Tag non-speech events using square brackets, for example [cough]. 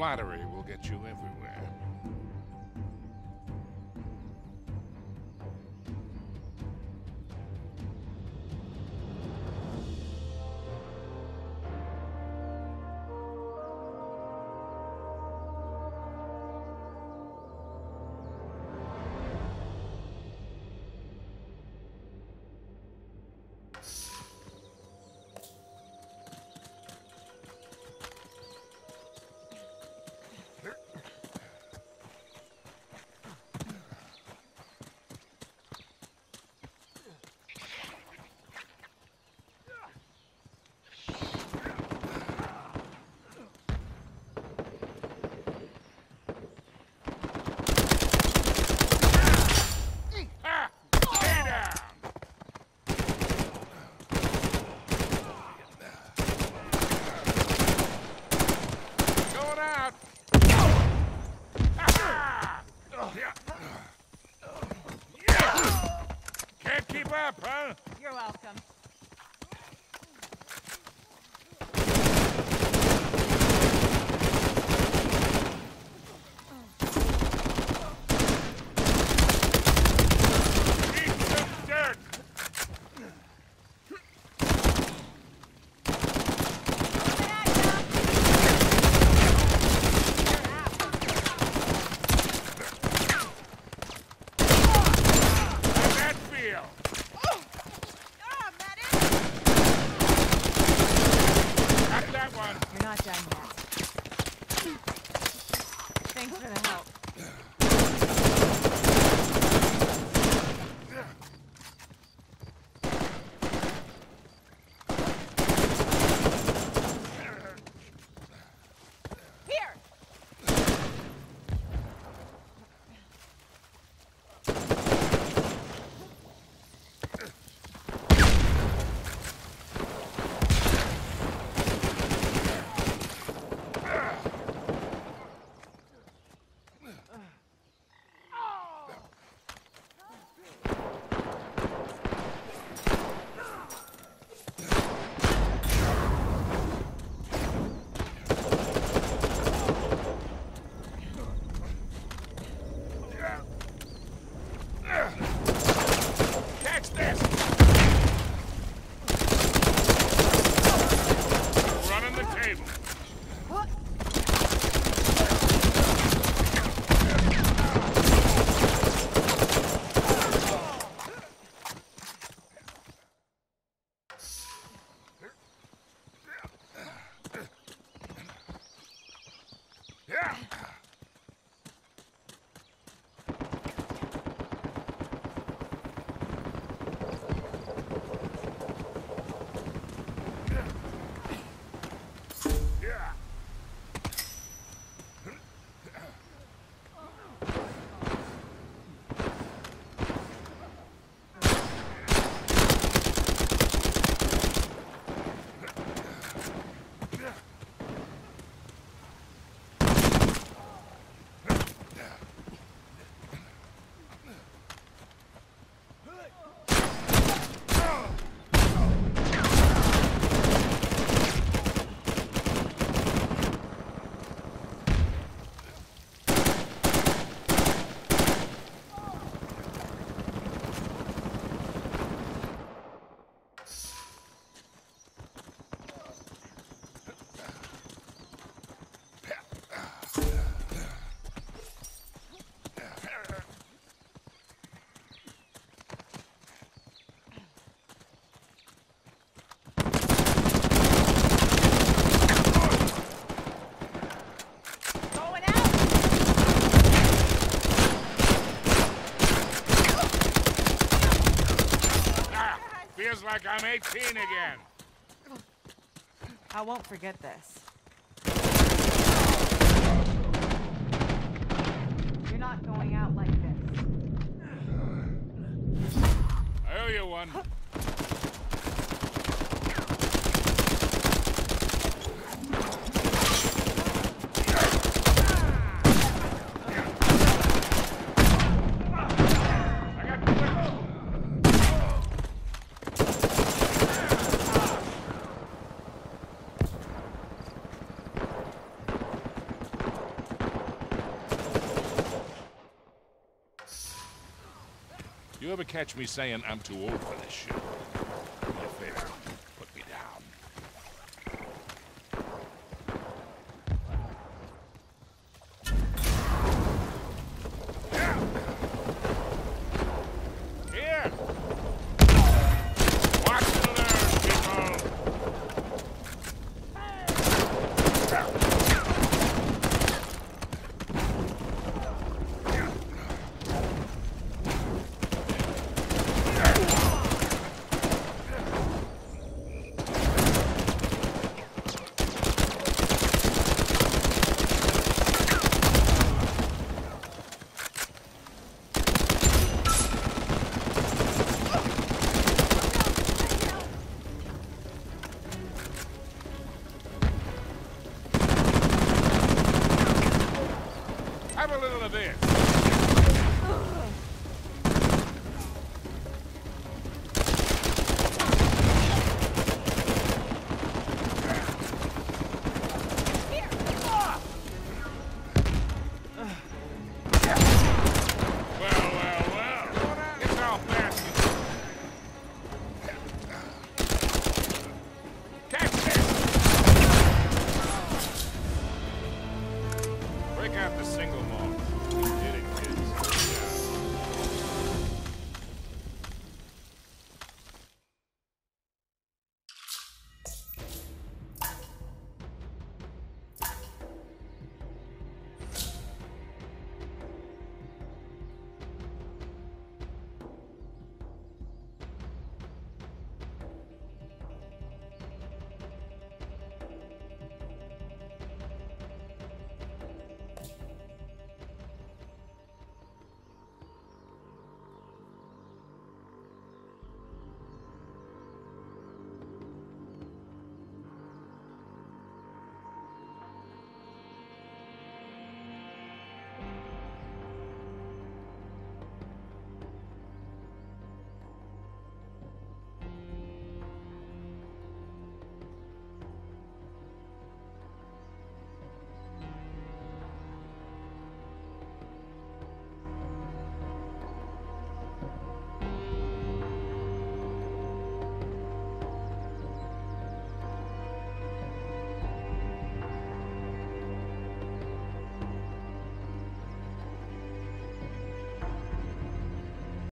Flattery will get you everywhere. You're welcome. Like I'm 18 again. I won't forget this. You're not going out like this. I owe you one. [laughs] catch me saying I'm too old for this shit, Break out the single malt.